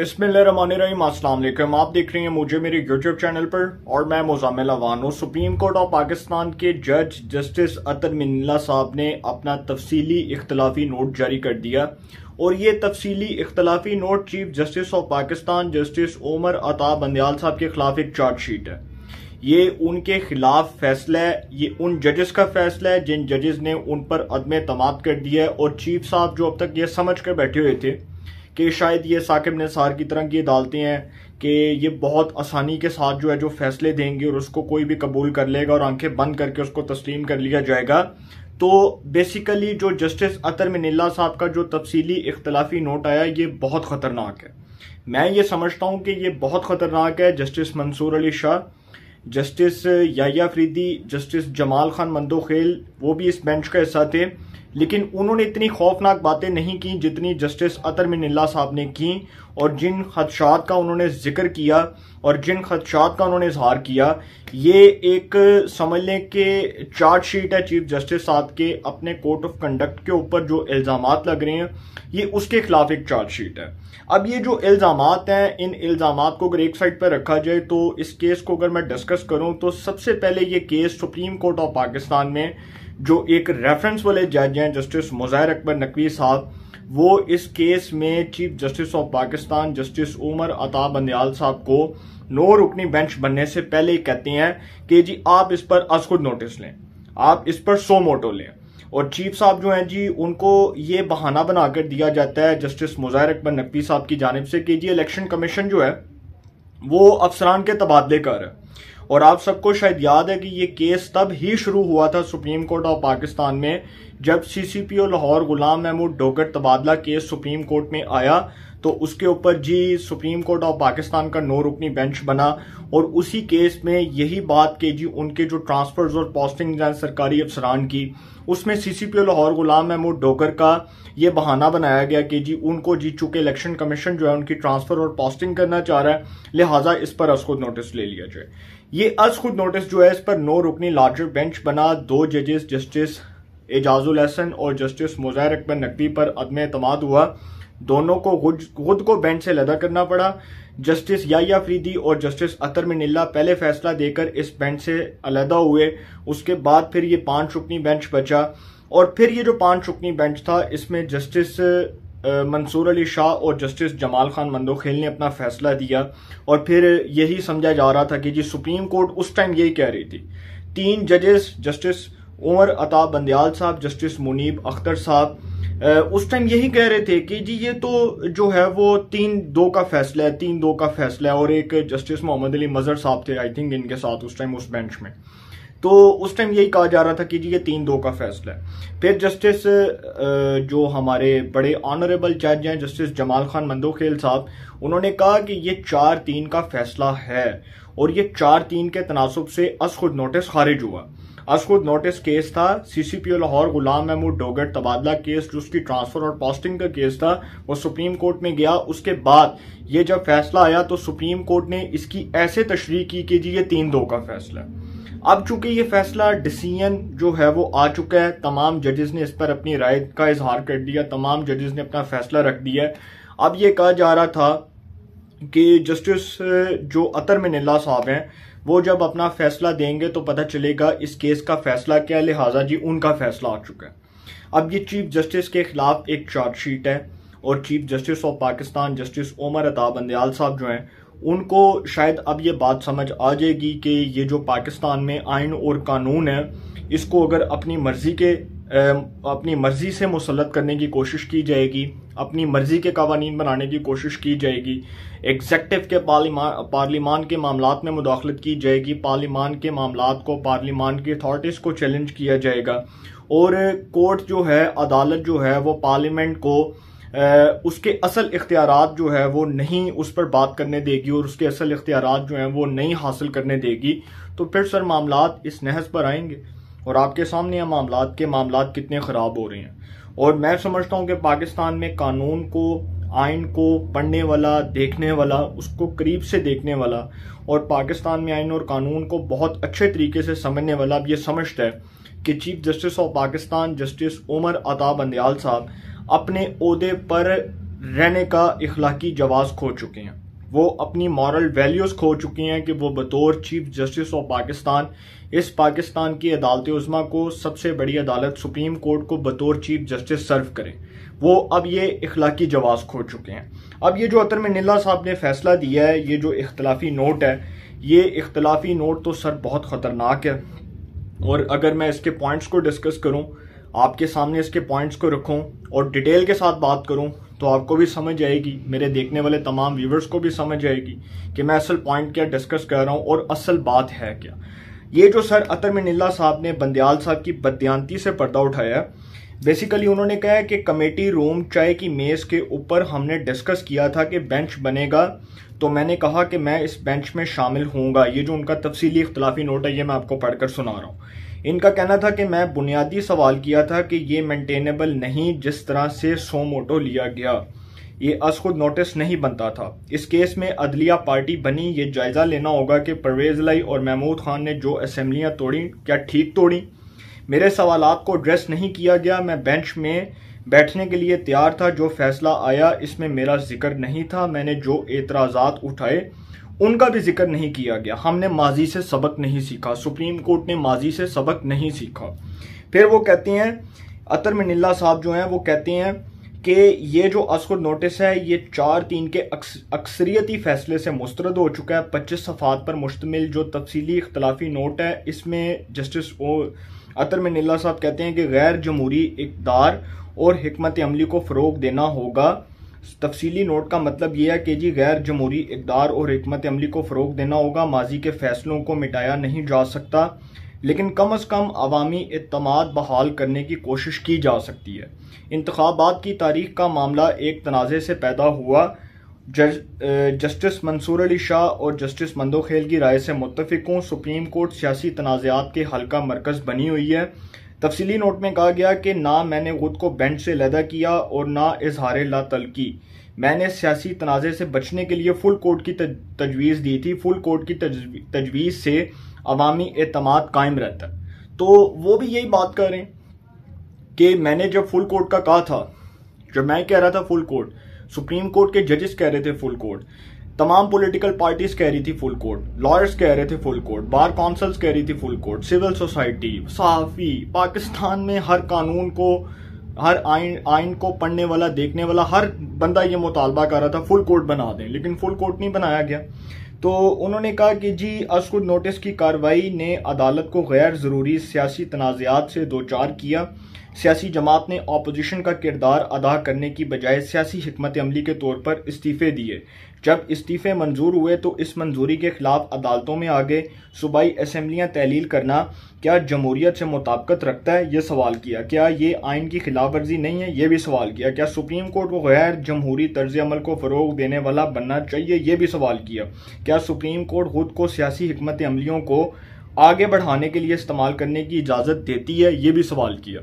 अस्सलाम वालेकुम। आप देख रहे हैं मुझे मेरे यूट्यूब चैनल पर, और मैं Muzammil Awan supreme court of Pakistan के जज जस्टिस अतर मिनला साहब ने अपना तफसीली इख्तलाफी नोट जारी कर दिया। और ये तफसीली इख्तलाफी note Chief Justice of Pakistan, Justice Umar Ata Bandial साहब के खिलाफ एक चार्जशीट है। ये उनके खिलाफ फैसला है, ये उन जजेस का फैसला है, जिन जजेस ने उन पर अदम तमाद कर दिया है। और चीफ साहब जो अब तक ये समझ कर बैठे हुए थे कि शायद ये साकिब निसार की तरह ये डालते हैं कि ये बहुत आसानी के साथ जो है, जो फैसले देंगे और उसको कोई भी कबूल कर लेगा और आँखें बंद करके उसको तस्लीम कर लिया जाएगा। तो बेसिकली जो जस्टिस अतर मिनिल्ला साहब का जो तफसीली इख्तलाफी नोट आया, ये बहुत ख़तरनाक है। मैं ये समझता हूँ कि ये बहुत ख़तरनाक है Justice Mansoor Ali Shah. Justice Yahya Afridi, Justice Jamal Khan Mandokhel, वो भी इस बेंच का हिस्सा थे। लेकिन उन्होंने इतनी खौफनाक बातें नहीं की जितनी जस्टिस अतर मिनिल्ला साहब ने की और जिन खदशात का उन्होंने ज़िक्र किया और जिन खदशात का उन्होंने इजहार किया, ये एक समझ लें कि चार्जशीट है चीफ जस्टिस साहब के अपने कोर्ट ऑफ़ कंडक्ट के ऊपर जो इल्ज़ाम लग रहे हैं, ये उसके खिलाफ एक चार्जशीट है। अब ये जो इल्ज़ाम हैं, इन इल्ज़ाम को अगर एक साइड पर रखा जाए तो इस केस को अगर मैं डिस्कस करूँ तो सबसे पहले ये case Supreme Court of Pakistan में, जो एक रेफरेंस वाले जज हैं जस्टिस मुजाहिर अकबर नकवी साहब, वो इस केस में Chief Justice of Pakistan Justice Umar Ata Bandial साहब को नो रुकनी बेंच बनने से पहले कहते हैं कि जी आप इस पर आज खुद नोटिस लें। आप इस पर सो मोटो लें। और चीफ साहब जो हैं जी, उनको ये बहाना बनाकर दिया जाता है जस्टिस मुजाहिर अकबर नकवी साहब की जानब से कि जी, इलेक्शन कमीशन जो है, वो अफसरान के तबादले कर और आप सबको शायद याद है कि ये केस तब ही शुरू हुआ था सुप्रीम कोर्ट ऑफ़ पाकिस्तान में, जब सीसीपीओ लाहौर गुलाम महमूद डोगर तबादला केस सुप्रीम कोर्ट में आया तो उसके ऊपर जी सुप्रीम कोर्ट ऑफ़ पाकिस्तान का नो रुकनी बेंच बना, और उसी केस में यही बात के जी उनके जो ट्रांसफर्स और पोस्टिंग हैं सरकारी अफसरान की, उसमें सीसीपीओ लाहौर गुलाम महमूद डोगर का ये बहाना बनाया गया कि जी उनको जी चूँकि इलेक्शन कमीशन जो है उनकी ट्रांसफ़र और पोस्टिंग करना चाह रहा है, लिहाजा इस पर खुद नोटिस ले लिया जाए। ये अज खुद नोटिस जो है, इस पर नो रुकनी लार्जर बेंच बना, दो जजेस जस्टिस एजाजुल हसन और जस्टिस मुजाहिर अकबर नकवी पर अदम अतमाद हुआ। दोनों को खुद को बेंच से लदा करना पड़ा। जस्टिस याया फरीदी और जस्टिस अतर मिनिल्ला पहले फैसला देकर इस बेंच से अलहदा हुए। उसके बाद फिर ये पाँच रुकनी बेंच बचा। और फिर ये जो पाँच रुकनी बेंच था, इसमें जस्टिस मंसूर अली शाह और जस्टिस जमाल खान मंदोखेल ने अपना फैसला दिया और फिर यही समझा जा रहा था कि जी सुप्रीम कोर्ट उस टाइम यही कह रही थी। तीन जजेस, जस्टिस उमर अता बंदयाल साहब, जस्टिस मुनीब अख्तर साहब उस टाइम यही कह रहे थे कि जी ये तो जो है वो तीन दो का फैसला है, तीन दो का फैसला है और एक जस्टिस मोहम्मद अली मजहर साहब थे आई थिंक इनके साथ उस टाइम उस बेंच में। तो उस टाइम यही कहा जा रहा था कि जी, ये तीन दो का फैसला है। फिर जस्टिस जो हमारे बड़े ऑनरेबल जज हैं जस्टिस जमाल खान मंदोखेल साहब, उन्होंने कहा कि ये चार तीन का फैसला है और ये चार तीन के तनासब से अस खुद नोटिस खारिज हुआ। असखुद नोटिस केस था सीसीपीओ लाहौर गुलाम महमूद डोगर तबादला केस, जो उसकी ट्रांसफ़र और पोस्टिंग का केस था, वो सुप्रीम कोर्ट में गया। उसके बाद ये जब फैसला आया तो सुप्रीम कोर्ट ने इसकी ऐसे तशरी की कि जी, ये तीन दो का फैसला अब चूँकि ये फैसला डिसीज़न जो है वो आ चुका है, तमाम जजेस ने इस पर अपनी राय का इजहार कर दिया, तमाम जजेस ने अपना फैसला रख दिया अब ये कहा जा रहा था कि जस्टिस जो अतर मिनिल्ला साहब हैं, वो जब अपना फैसला देंगे तो पता चलेगा इस केस का फैसला क्या लिहाजा जी उनका फैसला आ चुका है। अब ये चीफ जस्टिस के खिलाफ एक चार्जशीट है और Chief Justice of Pakistan Justice Umar Ata Bandial साहब जो हैं उनको शायद अब ये बात समझ आ जाएगी कि ये जो पाकिस्तान में आइन और कानून है, इसको अगर अपनी मर्ज़ी के अपनी मर्ज़ी से मुसलत करने की कोशिश की जाएगी, अपनी मर्ज़ी के कवानीन बनाने की कोशिश की जाएगी एग्जेक्टिव के पार्लिमान के मामला में मुदाखलत की जाएगी, पार्लिमान के मामला को, पार्लिमान की अथॉरिटीज़ को चैलेंज किया जाएगा, और कोर्ट जो है, अदालत जो है, वो पार्लियामेंट को उसके असल इख्तियार जो है वो नहीं उस पर बात करने देगी और उसके असल इख्तियार जो हैं वो नहीं हासिल करने देगी। तो फिर सर मामला इस नहज पर आएँगे और आपके सामने यह मामला के मामला कितने ख़राब हो रहे हैं। और मैं समझता हूँ कि पाकिस्तान में कानून को, आइन को पढ़ने वाला, देखने वाला, उसको करीब से देखने वाला और पाकिस्तान में आइन और कानून को बहुत अच्छे तरीके से समझने वाला, अब ये समझता है कि Chief Justice of Pakistan Justice Umar Ata Bandial साहब अपने अहदे पर रहने का इखलाकी जवाब खो चुके हैं। वो अपनी मॉरल वैल्यूज़ खो चुकी हैं कि वो बतौर चीफ जस्टिस ऑफ़ पाकिस्तान इस पाकिस्तान की अदालत उज़मा को सबसे बड़ी अदालत सुप्रीम कोर्ट को बतौर चीफ जस्टिस सर्व करें। वो अब ये इखलाकी जवाब खो चुके हैं। अब ये जो अतर मिनिल्ला साहब ने फैसला दिया है, ये जो इख्तलाफी नोट है, ये इख्तलाफी नोट तो सर बहुत ख़तरनाक है। और अगर मैं इसके पॉइंट्स को डिस्कस करूँ आपके सामने इसके पॉइंट्स को रखूँ और डिटेल के साथ बात करूँ तो आपको भी समझ आएगी, मेरे देखने वाले तमाम व्यूवर्स को भी समझ आएगी कि मैं असल पॉइंट क्या डिस्कस कर रहा हूँ और असल बात है क्या। ये जो सर अतर मिनिल्ला साहब ने बंदयाल साहब की बदयांती से पर्दा उठाया बेसिकली उन्होंने कहा है कि कमेटी रूम चाय की मेज के ऊपर हमने डिस्कस किया था कि बेंच बनेगा तो मैंने कहा कि मैं इस बेंच में शामिल होऊँगा। ये जो उनका तफसीली इख्तलाफी नोट है, ये मैं आपको पढ़कर सुना रहा हूँ। इनका कहना था कि मैं बुनियादी सवाल किया था कि ये मेंटेनेबल नहीं जिस तरह से सो मोटो लिया गया। ये अस खुद नोटिस नहीं बनता था। इस केस में अदलिया पार्टी बनी, ये जायजा लेना होगा कि परवेज लाई और महमूद खान ने जो असम्बलियाँ तोड़ी, क्या ठीक तोड़ी? मेरे सवाल को एड्रेस नहीं किया गया। मैं बेंच में बैठने के लिए तैयार था, जो फैसला आया, इसमें मेरा ज़िक्र नहीं था। मैंने जो एतराज़ात उठाए उनका भी ज़िक्र नहीं किया गया। हमने माजी से सबक नहीं सीखा। सुप्रीम कोर्ट ने माजी से सबक नहीं सीखा। फिर वो कहते हैं, अतर मिनिल्ला साहब जो हैं, वो कहते हैं कि ये जो असकुर नोटिस है, ये चार तीन के अक्सरियती फैसले से मुस्तरद हो चुका है। पच्चीस सफ़ात पर मुश्तमिल जो तफसीली इख्तलाफी नोट है, इसमें जस्टिस ओ, अतर मिनिल्ला साहब कहते हैं कि गैर जमहूरी इकदार और हमत अमली को फ़रोग देना होगा। तफसीली नोट का मतलब यह है कि जी गैर जमहूरी इकदार और हमत अमली को फ़रोग देना होगा माजी के फैसलों को मिटाया नहीं जा सकता लेकिन कम अज़ कम अवामी अतमाद बहाल करने की कोशिश की जा सकती है। इंतबात की तारीख का मामला एक तनाज़े से पैदा हुआ। जज, जस्टिस मंसूर अली शाह और जस्टिस मंदोखेल की राय से मुतफिक हूँ सुप्रीम कोर्ट सियासी तनाज़ात के हल का मरकज़ बनी हुई है। तफसीली नोट में कहा गया कि ना मैंने खुद को बेंच से लदा किया और ना इजहार ला की। मैंने सियासी तनाज़े से बचने के लिए फुल कोर्ट की तजवीज़ दी थी। फुल कोर्ट की तजवीज़ से अवामी अतमाद कायम रहता। तो वो भी यही बात कर रहे हैं कि मैंने जब फुल कोर्ट का कहा था, जब मैं कह रहा था फुल कोर्ट, सुप्रीम कोर्ट के जजेस कह रहे थे फुल कोर्ट तमाम पॉलिटिकल पार्टीज़ कह रही थी फुल कोर्ट लॉयर्स कह रहे थे फुल कोर्ट बार काउंसिल्स कह रही थी फुल कोर्ट सिविल सोसाइटी सहाफी पाकिस्तान में हर कानून को, हर आइन आइन को पढ़ने वाला, देखने वाला, हर बंदा ये मुतालबा कर रहा था फुल कोर्ट बना दें, लेकिन फुल कोर्ट नहीं बनाया गया। तो उन्होंने कहा कि जी असकुद नोटिस की कार्रवाई ने अदालत को गैर ज़रूरी सियासी तनाज़ात से दो चार किया। सियासी जमात ने अपोजिशन का किरदार अदा करने की बजाय सियासी हमत अमली के तौर पर इस्तीफ़े दिए। जब इस्तीफ़े मंजूर हुए तो इस मंजूरी के खिलाफ अदालतों में आगे सूबाई असम्बलियाँ तहलील करना क्या जमहूरियत से मुताबकत रखता है? ये सवाल किया। क्या ये आइन की खिलाफ वर्जी नहीं है? ये भी सवाल किया। क्या सुप्रीम कोर्ट को गैर जमहूरी तर्ज अमल को फ़रोग देने वाला बनना चाहिए? ये भी सवाल किया। क्या सुप्रीम कोर्ट खुद को सियासी हमत अमलियों को आगे बढ़ाने के लिए इस्तेमाल करने की इजाज़त देती है, ये भी सवाल किया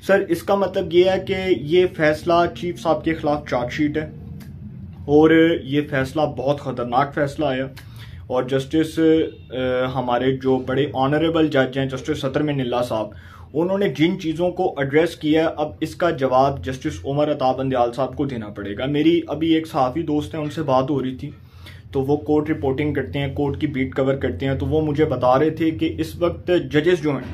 सर, इसका मतलब ये है कि ये फैसला चीफ साहब के खिलाफ चार्जशीट है और ये फैसला बहुत ख़तरनाक फैसला आया और जस्टिस हमारे जो बड़े ऑनरेबल जज हैं, जस्टिस सतर में निल्ला साहब, उन्होंने जिन चीज़ों को एड्रेस किया अब इसका जवाब जस्टिस उमर अताब अंदयाल साहब को देना पड़ेगा। मेरी अभी एक सहाफ़ी दोस्त हैं, उनसे बात हो रही थी। तो वो कोर्ट रिपोर्टिंग करते हैं कोर्ट की बीट कवर करते हैं तो वो मुझे बता रहे थे कि इस वक्त जजेस जो हैं,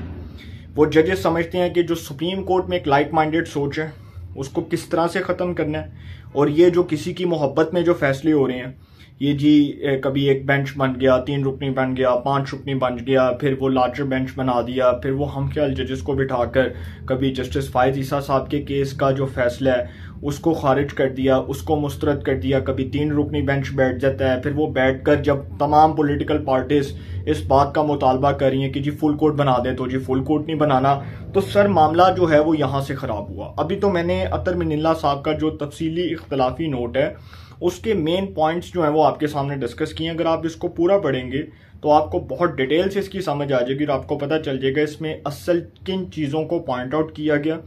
वो जजेस समझते हैं कि जो सुप्रीम कोर्ट में एक लाइक माइंडेड सोच है, उसको किस तरह से ख़त्म करना है, और ये जो किसी की मोहब्बत में जो फैसले हो रहे हैं, ये जी कभी एक बेंच बन गया, तीन रुकनी बन गया, पाँच रुकनी बन गया, फिर वो लार्जर बेंच बना दिया, फिर वो हम ख्याल जजेस को बिठाकर, कभी जस्टिस फायद ईसा साहब के केस का जो फैसला है उसको खारिज कर दिया, उसको मुस्तरद कर दिया, कभी तीन रुकनी बेंच बैठ जाता है, फिर वो बैठ कर जब तमाम पोलिटिकल पार्टीज़ इस बात का मुतालबा कर रही हैं कि जी फुल कोर्ट बना दे तो जी फुल कोर्ट नहीं बनाना तो सर मामला जो है वो यहाँ से ख़राब हुआ। अभी तो मैंने अतर मिनिल्ला साहब का जो तफसीली इख्तलाफी नोट है, उसके मेन पॉइंट्स जो हैं वो आपके सामने डिस्कस किए अगर आप इसको पूरा पढ़ेंगे तो आपको बहुत डिटेल से इसकी समझ आ जाएगी और आपको पता चल जाएगा इसमें असल किन चीज़ों को पॉइंट आउट किया गया।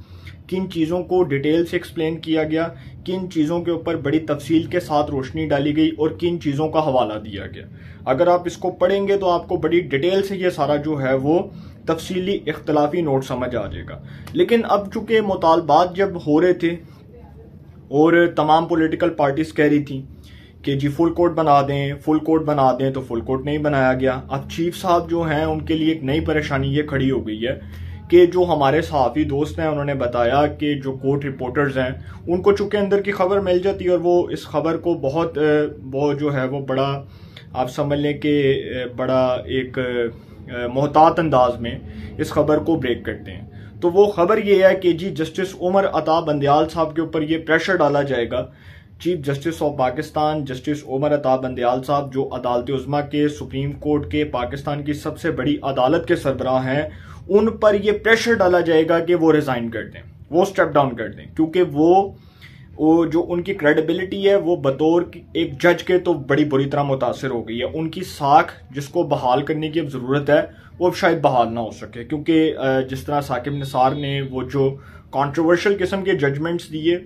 किन चीज़ों को डिटेल से एक्सप्लेन किया गया, किन चीज़ों के ऊपर बड़ी तफसील के साथ रोशनी डाली गई और किन चीज़ों का हवाला दिया गया। अगर आप इसको पढ़ेंगे तो आपको बड़ी डिटेल से ये सारा जो है वो तफसीली इख्तलाफी नोट समझ आ जाएगा। लेकिन अब चूँकि मुतालबात जब हो रहे थे और तमाम पोलिटिकल पार्टीज़ कह रही थी कि जी फुल कोर्ट बना दें फुल कोर्ट बना दें तो फुल कोर्ट नहीं बनाया गया। अब चीफ साहब जो हैं, उनके लिए एक नई परेशानी ये खड़ी हो गई है कि जो हमारे सहाफ़ी दोस्त हैं, उन्होंने बताया कि जो कोर्ट रिपोर्टर्स हैं, उनको चूँकि अंदर की खबर मिल जाती है और वो इस खबर को बहुत वो जो है, वो बड़ा, आप समझ लें कि बड़ा एक मोहतात अंदाज में इस खबर को ब्रेक करते हैं। तो वो खबर ये है कि जी जस्टिस उमर अता बंदयाल साहब के ऊपर ये प्रेशर डाला जाएगा Chief Justice of Pakistan, Justice Umar Ata Bandial साहब, जो अदालत उजमा के, सुप्रीम कोर्ट के, पाकिस्तान की सबसे बड़ी अदालत के सरबराह हैं, उन पर यह प्रेशर डाला जाएगा कि वो रिजाइन कर दें, वो स्टेप डाउन कर दें, क्योंकि वो वो जो उनकी क्रेडिबिलिटी है, वो बतौर एक जज के तो बड़ी बुरी तरह मुतासर हो गई है। उनकी साख जिसको बहाल करने की अब ज़रूरत है, वो अब शायद बहाल ना हो सके, क्योंकि जिस तरह साकिब निसार ने वो जो कंट्रोवर्शियल किस्म के जजमेंट्स दिए।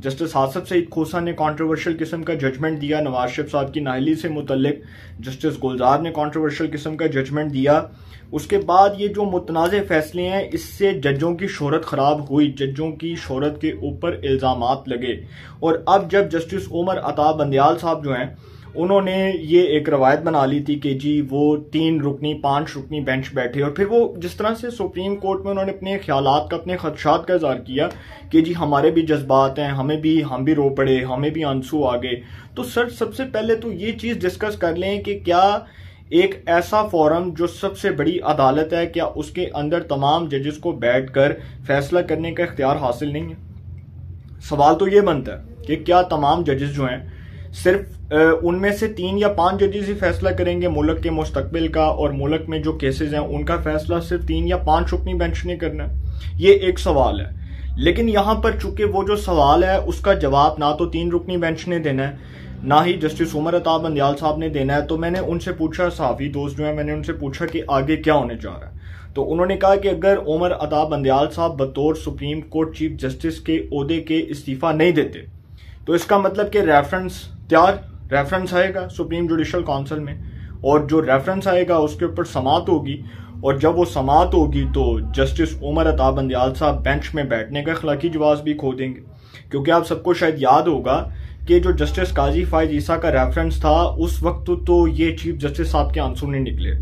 जस्टिस हासफ सईद खोसा ने कंट्रोवर्शियल किस्म का जजमेंट दिया। नवाज़ शरीफ साहब की नाहली से मुतलिक जस्टिस गुलजार ने कंट्रोवर्शियल किस्म का जजमेंट दिया। उसके बाद ये जो मुतनाज़ फैसले हैं, इससे जजों की शहरत ख़राब हुई। जजों की शहरत के ऊपर इल्ज़ाम लगे। और अब जब जस्टिस उमर अता बंदयाल साहब जो हैं उन्होंने ये एक रवायत बना ली थी कि जी, वो तीन रुकनी, पाँच रुकनी बेंच बैठे और फिर वो जिस तरह से सुप्रीम कोर्ट में उन्होंने अपने ख्याल का, अपने खदशात का इजहार किया कि जी, हमारे भी जज्बात हैं, हमें भी, हम भी रो पड़े, हमें भी आँसू आ गए। तो सर, सबसे पहले तो ये चीज़ डिस्कस कर लें कि क्या एक ऐसा फोरम जो सबसे बड़ी अदालत है, क्या उसके अंदर तमाम जजेस को बैठकर फैसला करने का इख्तियार हासिल नहीं है? सवाल तो ये बनता है कि क्या तमाम जजेस जो हैं सिर्फ़ उनमें से तीन या पाँच जजेस ही फैसला करेंगे मुल्क के मुस्तबिल का और मुल्क में जो केसेस हैं, उनका फैसला सिर्फ़ तीन या पाँच रुकनी बेंच ने करना है। ये एक सवाल है। लेकिन यहाँ पर चूँकि वो जो सवाल है, उसका जवाब ना तो तीन रुकनी बेंच ने देना है, ना ही जस्टिस उमर अताब बंदयाल साहब ने देना है। तो मैंने उनसे पूछा, साफी दोस्त जो है, मैंने उनसे पूछा कि आगे क्या होने जा रहा है। तो उन्होंने कहा कि अगर उमर अताब बंदयाल साहब बतौर सुप्रीम कोर्ट चीफ जस्टिस के अहदे के इस्तीफा नहीं देते तो इसका मतलब कि रेफरेंस तैयार रेफरेंस आएगा सुप्रीम जुडिशल काउंसिल में, और जो रेफरेंस आएगा उसके ऊपर समात होगी, और जब वो समात होगी तो जस्टिस उमर अताब बंदयाल साहब बेंच में बैठने का अखलाकी जवाब भी खो देंगे। क्योंकि आप सबको शायद याद होगा कि जो जस्टिस काजी फायज ईसा का रेफरेंस था, उस वक्त तो ये चीफ जस्टिस साहब के आँसू नहीं निकले।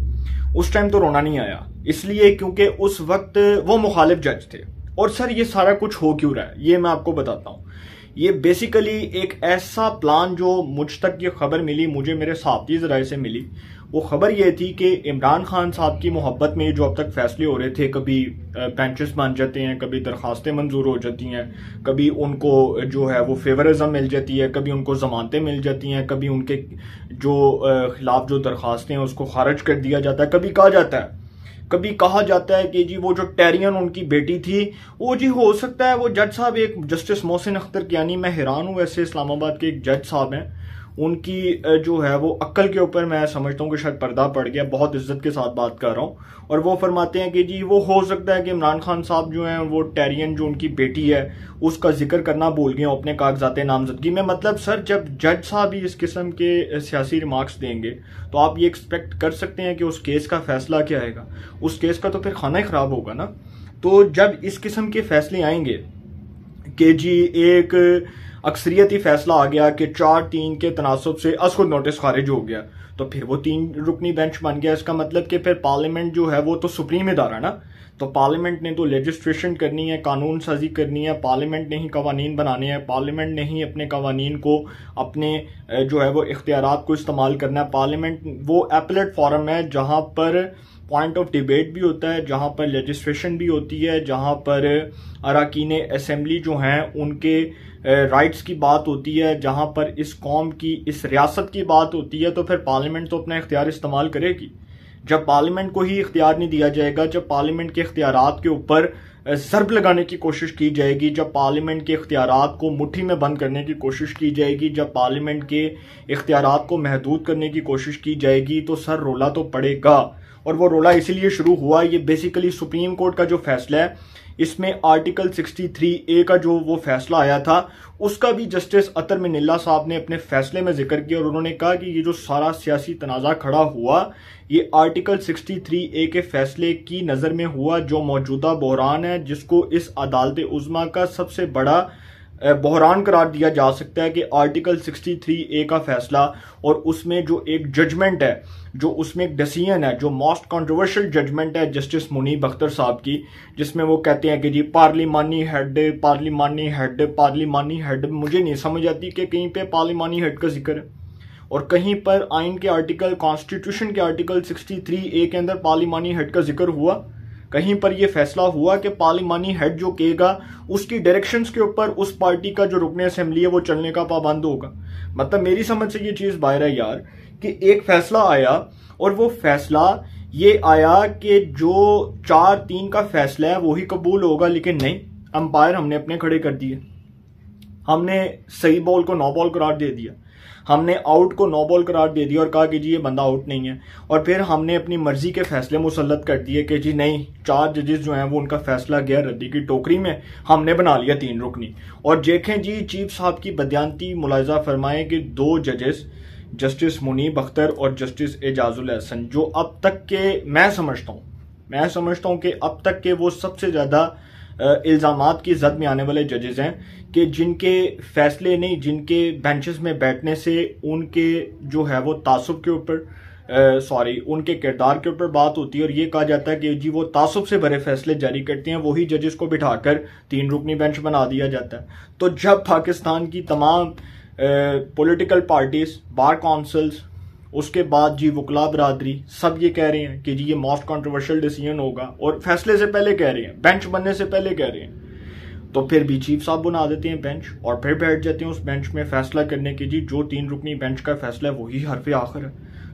उस टाइम तो रोना नहीं आया। इसलिए क्योंकि उस वक्त वो मुखालिफ जज थे। और सर ये सारा कुछ हो क्यों रहा है? ये मैं आपको बताता हूँ। ये बेसिकली एक ऐसा प्लान जो मुझ तक ये खबर मिली, मुझे मेरे साथी जराए से मिली। वो खबर ये थी कि इमरान खान साहब की मोहब्बत में जो अब तक फैसले हो रहे थे, कभी बेंचेस मान जाते हैं, कभी दरखास्तें मंजूर हो जाती हैं, कभी उनको जो है वो फेवरिज्म मिल जाती है, कभी उनको जमानतें मिल जाती हैं, कभी उनके जो खिलाफ जो दरखास्तें हैं उसको खारिज कर दिया जाता है, कभी कहा जाता है। कभी कहा जाता है कि जी वो जो टेरियन उनकी बेटी थी, वो जी हो सकता है वो जज साहब, एक जस्टिस मोहसिन अख्तर की यानी मैं हैरान हूँ ऐसे इस्लामाबाद के एक जज साहब हैं। उनकी जो है, वो अक्ल के ऊपर मैं समझता हूँ कि शायद पर्दा पड़ गया, बहुत इज़्ज़त के साथ बात कर रहा हूँ। और वो फरमाते हैं कि जी, वो हो सकता है कि इमरान खान साहब जो हैं, वो टेरियन जो उनकी बेटी है, उसका ज़िक्र करना भूल गए अपने कागजात नामजदगी में। मतलब सर, जब जज साहब ही इस किस्म के सियासी रिमार्क्स देंगे तो आप ये एक्सपेक्ट कर सकते हैं कि उस केस का फैसला क्या आएगा? उस केस का तो फिर खाना ही खराब होगा ना? तो जब इस किस्म के फैसले आएँगे कि जी, एक अक्सरियती फैसला आ गया कि चार तीन के तनासब से असखुद नोटिस खारिज हो गया। तो फिर वो तीन रुकनी बेंच बन गया। इसका मतलब कि फिर पार्लियामेंट जो है वो तो सुप्रीम इदारा ना? तो पार्लियामेंट ने तो लेजिस्ट्रेशन करनी है, कानून साजी करनी है, पार्लियामेंट ने ही कवानीन बनाने हैं, पार्लियामेंट ने ही अपने कवानीन को, अपने जो है वो इख्तियार को इस्तेमाल करना है। पार्लियामेंट वो एपलेट फॉरम है जहाँ पर पॉइंट ऑफ़ डिबेट भी होता है, जहाँ पर लेजिस्ट्रेशन भी होती है, जहाँ पर अरकान असम्बली जो हैं, उनके राइट्स की बात होती है, जहाँ पर इस कौम की, इस रियासत की बात होती है तो फिर पार्लियामेंट तो अपना इख्तियार इस्तेमाल करेगी। जब पार्लियामेंट को ही इख्तियार नहीं दिया जाएगा, जब पार्लियामेंट के इख्तियार के ऊपर जरब लगाने की कोशिश की जाएगी, जब पार्लियामेंट के इख्तियार को मुट्ठी में बंद करने की कोशिश की जाएगी, जब पार्लियामेंट के इख्तियार को महदूद करने की कोशिश की जाएगी तो सर रोला तो पड़ेगा। और वो रोला इसीलिए शुरू हुआ, ये बेसिकली सुप्रीम कोर्ट का जो फैसला है, इसमें आर्टिकल 63 ए का जो वो फैसला आया था, उसका भी जस्टिस अतर मिनिल्ला साहब ने अपने फैसले में ज़िक्र किया और उन्होंने कहा कि ये जो सारा सियासी तनाज़ा खड़ा हुआ, ये आर्टिकल 63 ए के फैसले की नज़र में हुआ जो मौजूदा बहरान है, जिसको इस अदालत उजमा का सबसे बड़ा बहरान करार दिया जा सकता है कि आर्टिकल 63 ए का फैसला और उसमें जो एक जजमेंट है, जो उसमें एक डिसीज़न है, जो मोस्ट कंट्रोवर्शियल जजमेंट है जस्टिस मुनीब अख्तर साहब की, जिसमें वो कहते हैं कि जी, पार्लिमानी हेड पार्लिमानी हेड पार्लिमानी हेड मुझे नहीं समझ आती कि कहीं पे पार्लिमानी हेड का ज़िक्र है। और कहीं पर आइन के आर्टिकल कॉन्स्टिट्यूशन के आर्टिकल 63 ए के अंदर पार्लिमानी हेड का ज़िक्र हुआ? कहीं पर यह फैसला हुआ कि पार्लिमानी हेड जो कहेगा उसकी डायरेक्शन के ऊपर उस पार्टी का जो रुकने असेंबली है, वो चलने का पाबंद होगा। मतलब मेरी समझ से ये चीज़ बाहर है यार, कि एक फैसला आया और वो फैसला ये आया कि जो चार तीन का फैसला है, वही कबूल होगा, लेकिन नहीं, अंपायर हमने अपने खड़े कर दिए। हमने सही बॉल को नौ बॉल करार दे दिया। हमने आउट को नो बॉल करार दे दिया और कहा कि जी, ये बंदा आउट नहीं है। और फिर हमने अपनी मर्ज़ी के फैसले मुसलत कर दिए कि जी, नहीं, चार जजेस जो हैं वो उनका फैसला गया रद्दी की टोकरी में। हमने बना लिया तीन रुकनी। और देखें जी, चीफ साहब की बदयांती मुलायजा फरमाएँ कि दो जजेस जस्टिस मुनीब अख्तर और जस्टिस एजाजुल हसन जो अब तक के, मैं समझता हूँ, मैं समझता हूँ कि अब तक के वो सबसे ज़्यादा इल्ज़ाम की जद में आने वाले जजेस हैं कि जिनके फैसले नहीं, जिनके बेंचेस में बैठने से उनके जो है वो तासुब के ऊपर सॉरी उनके किरदार के ऊपर बात होती है और ये कहा जाता है कि जी वो तासुब से भरे फैसले जारी करते हैं, वही जजेस को बिठाकर तीन रुकनी बेंच बना दिया जाता है। तो जब पाकिस्तान की तमाम पॉलिटिकल पार्टीज़ बार काउंसिल्स उसके बाद जी वकला बरादरी सब ये कह रहे हैं कि जी ये मोस्ट कंट्रोवर्शियल डिसीज़न होगा और फैसले से पहले कह रहे हैं बेंच बनने से पहले कह रहे हैं। तो फिर भी चीफ साहब बना देते हैं बेंच और फिर बैठ जाते हैं उस बेंच में फैसला करने के जी, जो तीन रुकनी बेंच का फैसला है, वही हरफ आखिर है।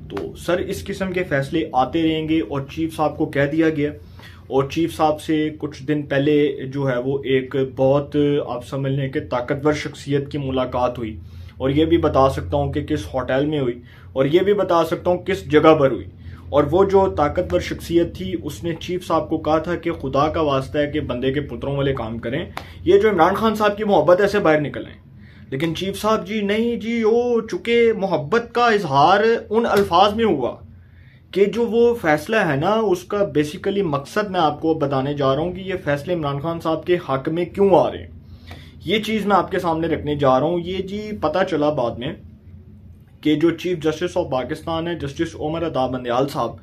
तो सर, इस किस्म के फैसले आते रहेंगे और चीफ साहब को कह दिया गया। और चीफ साहब से कुछ दिन पहले जो है वो एक बहुत आप समझ लें कि ताकतवर शख्सियत की मुलाकात हुई। और ये भी बता सकता हूँ कि किस होटल में हुई, और ये भी बता सकता हूँ किस जगह पर हुई। और वो जो ताकतवर शख्सियत थी, उसने चीफ साहब को कहा था कि खुदा का वास्ता है कि बंदे के पुत्रों वाले काम करें। ये जो इमरान खान साहब की मोहब्बत ऐसे बाहर निकलें लेकिन चीफ साहब जी, नहीं जी, ओ, चूँकि मोहब्बत का इजहार उन अल्फाज में हुआ कि जो वो फैसला है ना, उसका बेसिकली मकसद मैं आपको बताने जा रहा हूँ कि ये फैसले इमरान खान साहब के हक में क्यों आ रहे हैं। ये चीज़ मैं आपके सामने रखने जा रहा हूँ। ये जी पता चला बाद में कि जो चीफ जस्टिस ऑफ़ पाकिस्तान है, जस्टिस उमर अदा बंदयाल साहब,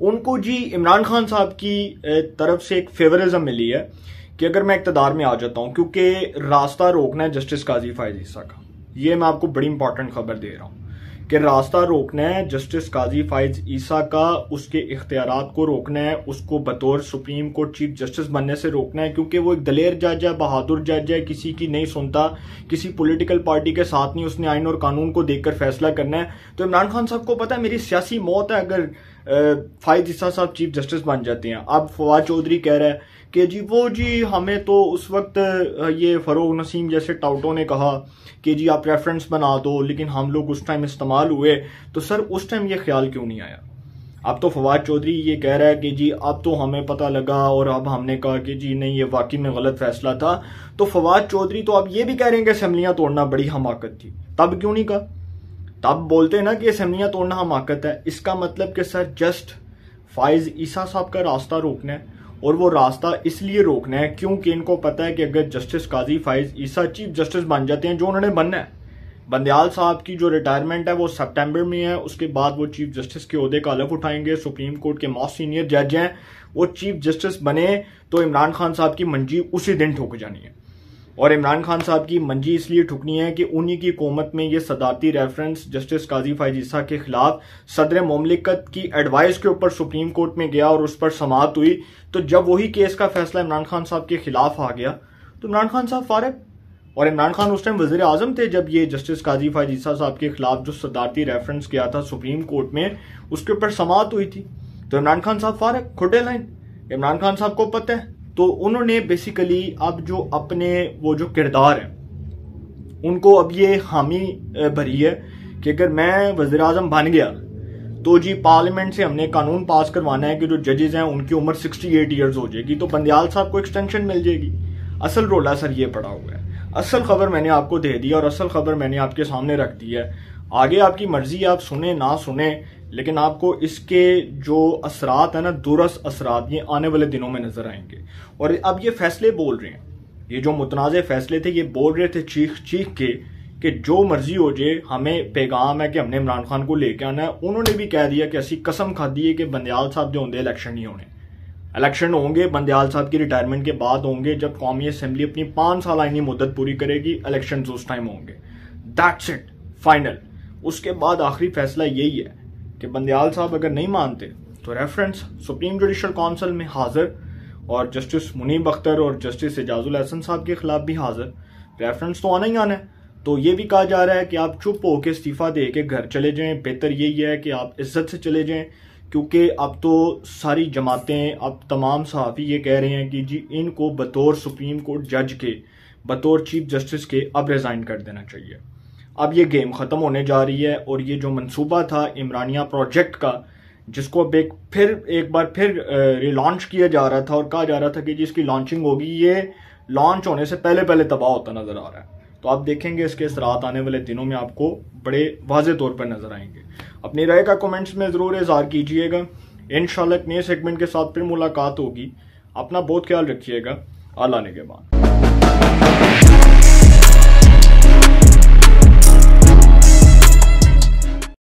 उनको जी इमरान खान साहब की तरफ़ से एक फेवरिज्म मिली है कि अगर मैं इकतदार में आ जाता हूँ, क्योंकि रास्ता रोकना है जस्टिस काजी फायजीसा का। ये मैं आपको बड़ी इंपॉर्टेंट खबर दे रहा हूँ। कि रास्ता रोकना है जस्टिस काजी फाइज ईसा का उसके इख्तियार को रोकना है, उसको बतौर सुप्रीम कोर्ट चीफ जस्टिस बनने से रोकना है, क्योंकि वो एक दलेर जज है, बहादुर जज है, किसी की नहीं सुनता, किसी पॉलिटिकल पार्टी के साथ नहीं उसने आइन और कानून को देखकर फैसला करना है। तो इमरान खान साहब को पता है, मेरी सियासी मौत है अगर फाइज ईसा साहब चीफ जस्टिस बन जाते हैं। अब फवाद चौधरी कह रहा है कि जी वो जी हमें तो उस वक्त ये फरोग नसीम जैसे टाउटों ने कहा कि जी, आप रेफरेंस बना दो, लेकिन हम लोग उस टाइम इस्तेमाल हुए। तो सर, उस टाइम ये ख्याल क्यों नहीं आया? अब तो फवाद चौधरी ये कह रहा है कि जी, अब तो हमें पता लगा और अब हमने कहा कि जी, नहीं, ये वाकई में गलत फैसला था। तो फवाद चौधरी तो अब ये भी कह रहे हैं कि असम्बलियाँ तोड़ना बड़ी हमाकत थी। तब क्यों नहीं कहा? तब बोलते ना कि असम्बलियाँ तोड़ना हमाकत है। इसका मतलब कि सर जस्ट फाइज ईसा साहब का रास्ता रोकना है। और वो रास्ता इसलिए रोकना है क्योंकि इनको पता है कि अगर justice Qazi Faez Isa chief justice बन जाते हैं जो उन्होंने बनना है। बंदयाल साहब की जो रिटायरमेंट है, वो सितंबर में है, उसके बाद वो चीफ जस्टिस के अहदे का अलग उठाएँगे, सुप्रीम कोर्ट के मॉस्ट सीनियर जज हैं, वो चीफ जस्टिस बने तो इमरान खान साहब की मंजी उसी दिन ठोक जानी है। और इमरान खान साहब की मंजी इसलिए ठुकनी है कि उन्हीं की कोमत में ये सदारती रेफरेंस जस्टिस काजी फायजीसा के खिलाफ सदर ममलिकत की एडवाइस के ऊपर सुप्रीम कोर्ट में गया और उस पर समात हुई। तो जब वही केस का फैसला इमरान खान साहब के खिलाफ आ गया तो इमरान खान साहब फारग। और इमरान खान उस टाइम वज़ीर आज़म थे जब ये जस्टिस काजी फायजीसा साहब के खिलाफ जो सदारती रेफरेंस किया था सुप्रीम कोर्ट में, उसके ऊपर समात हुई थी। तो इमरान खान साहब फारग, खुटे लाइन। इमरान खान साहब को पता है तो उन्होंने बेसिकली अब जो अपने वो जो किरदार है, उनको अब ये हामी भरी है कि अगर मैं वज़ीर अजम बन गया तो जी पार्लियामेंट से हमने कानून पास करवाना है कि जो जजेस हैं, उनकी उम्र 68 एट ईयर्स हो जाएगी तो बंदयाल साहब को एक्सटेंशन मिल जाएगी। असल रोला सर ये पड़ा हुआ है। असल खबर मैंने आपको दे दी और असल खबर मैंने आपके सामने रख दी है। आगे आपकी मर्ज़ी, आप सुने ना सुने लेकिन आपको इसके जो असरात है ना दुरस असरात, ये आने वाले दिनों में नज़र आएँगे। और अब ये फैसले बोल रहे हैं। ये जो मुतनाज़ फैसले थे, ये बोल रहे थे चीख चीख के कि जो मर्ज़ी हो जाए, हमें पैगाम है कि हमने इमरान खान को लेके आना है। उन्होंने भी कह दिया कि असी कसम खादी है कि बंदयाल साहब जो होंगे इलेक्शन नहीं होने। इलेक्शन होंगे, बंदयाल साहब की रिटायरमेंट के बाद होंगे, जब कौमी असम्बली अपनी पाँच साल आईनी मुद्दत पूरी करेगी इलेक्शन उस टाइम होंगे। दैट्स इट फाइनल उसके बाद आखिरी फैसला यही है कि बंदयाल साहब अगर नहीं मानते तो रेफरेंस सुप्रीम जुडिशल काउंसिल में हाजिर और जस्टिस मुनीब अख्तर और जस्टिस एजाजुल हसन साहब के खिलाफ भी हाजिर। रेफरेंस तो आना ही आना है। तो ये भी कहा जा रहा है कि आप चुप होकर इस्तीफा दे के घर चले जाएँ। बेहतर यही है कि आप इज़्ज़त से चले जाएँ, क्योंकि अब तो सारी जमातें, अब तमाम सहाफ़ी ये कह रहे हैं कि जी, इनको बतौर सुप्रीम कोर्ट जज के, बतौर चीफ जस्टिस के अब रिज़ाइन कर देना चाहिए। अब ये गेम ख़त्म होने जा रही है और ये जो मंसूबा था इमरानिया प्रोजेक्ट का, जिसको अब एक फिर, एक बार फिर रिलॉन्च किया जा रहा था और कहा जा रहा था कि जिसकी लॉन्चिंग होगी, ये लॉन्च होने से पहले पहले तबाह होता नज़र आ रहा है। तो आप देखेंगे इसके असरात आने वाले दिनों में आपको बड़े वाज तौर पर नज़र आएँगे। अपनी राय का कमेंट्स में ज़रूर इजहार कीजिएगा। इन नए सेगमेंट के साथ फिर मुलाकात होगी। अपना बहुत ख्याल रखिएगा। अल्लाह ने के बाद।